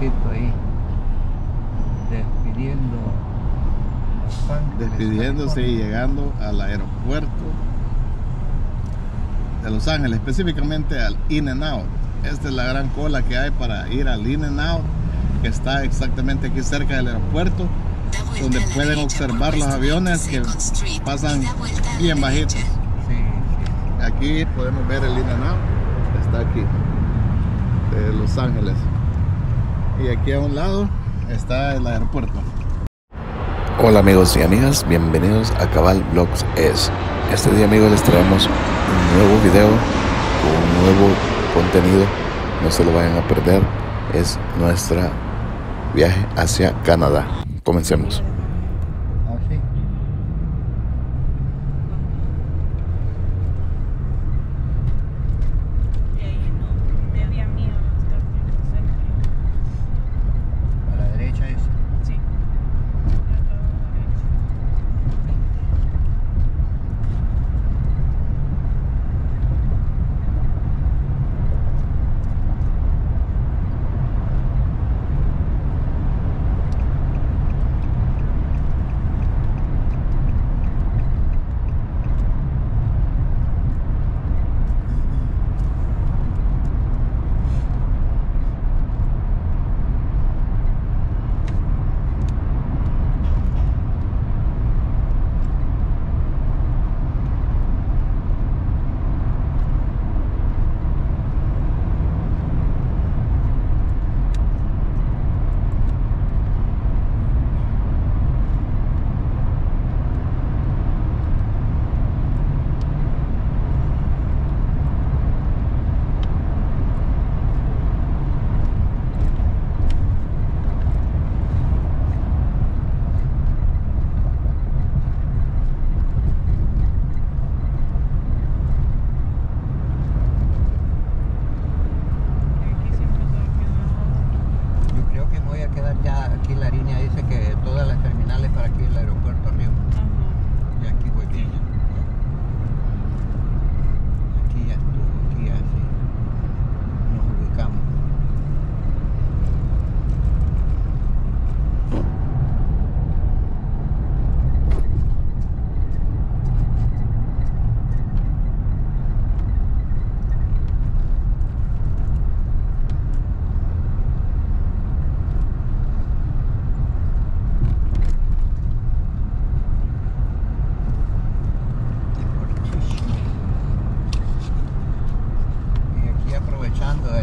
ahí despidiendo Los Ángeles, despidiéndose y llegando al aeropuerto de Los Ángeles, específicamente al In and Out. Esta es la gran cola que hay para ir al In and Out, que está exactamente aquí cerca del aeropuerto, donde pueden observar los aviones que pasan bien bajitos. Aquí podemos ver el In and Out, está aquí, de Los Ángeles. Y aquí a un lado está el aeropuerto. Hola amigos y amigas, bienvenidos a Cabal Vlogs Es. Este día amigos les traemos un nuevo video, un nuevo contenido, no se lo vayan a perder, es nuestra viaje hacia Canadá. Comencemos.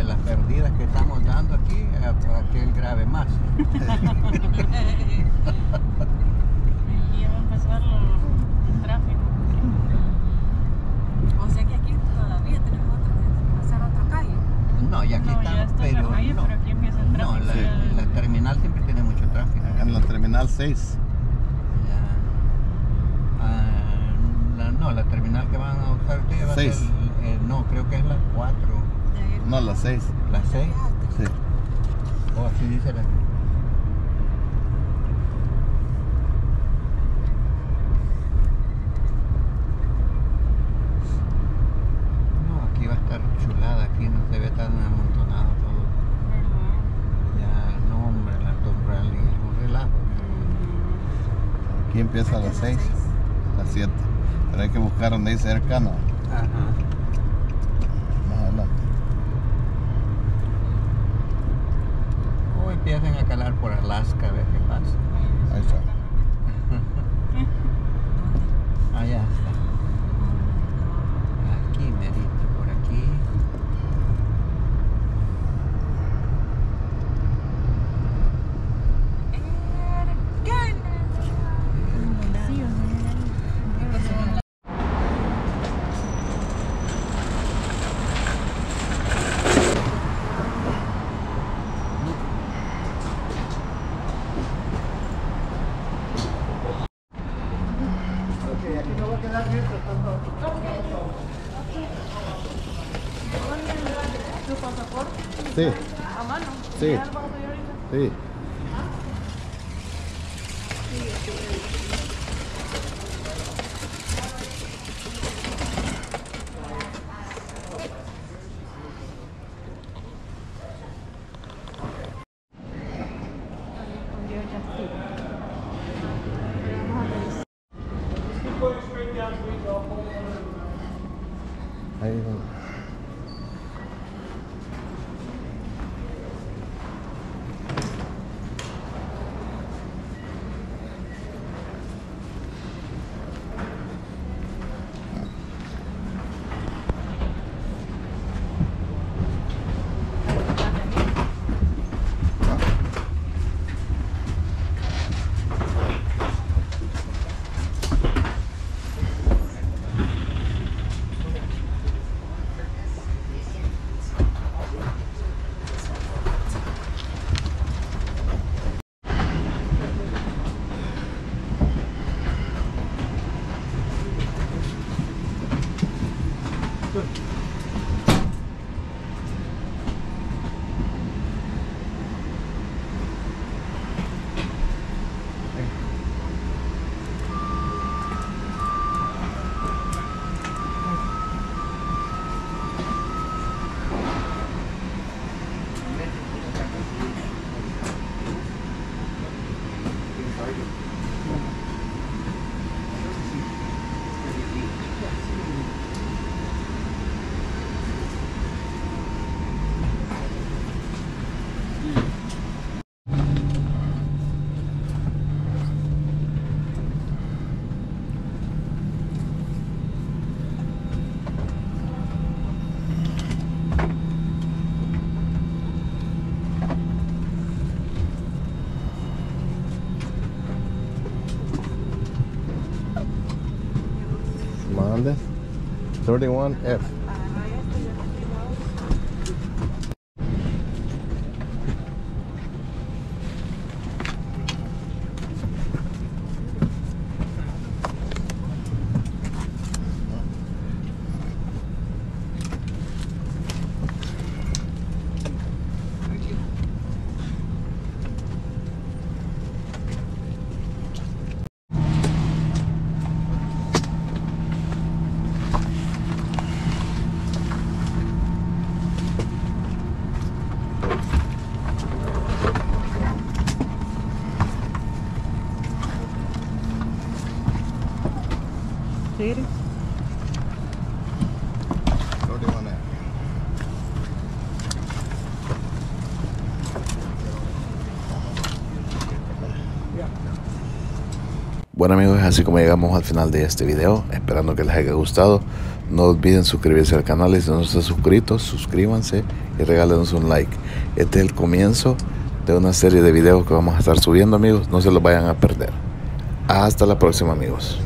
De las perdidas que estamos dando aquí, a- aquel grave más. Y ya va a empezar lo- el tráfico. O sea que aquí todavía tenemos otra que pasar otra calle. No, y aquí No, ya estamos, está en la pero calle, no. pero aquí empieza el No, tráfico. la, terminal siempre tiene mucho tráfico. En la terminal 6. Ya. Ah, la- no, la terminal que van a usar ustedes va a ser, Seis. eh, no, creo que es la 4, No, la 6. la 6, Sí. o así dice la... No, aquí va a estar chulada, aquí no se ve tan amontonado todo. ¿Verdad? Ya, no hombre, la Top Rally es un relajo. Aquí empieza a las 6, las 7. Pero hay que buscar donde dice Canada. Ajá. Más adelante. O empiecen a calar por Alaska a ver qué pasa. Ahí está. Sí. ¿A mano? Sí. Sí. Mazda 31F. Bueno amigos, así como llegamos al final de este video, esperando que les haya gustado. No olviden suscribirse al canal y si no están suscritos, suscríbanse y regálenos un like. Este es el comienzo de una serie de videos que vamos a estar subiendo amigos, no se los vayan a perder. Hasta la próxima amigos.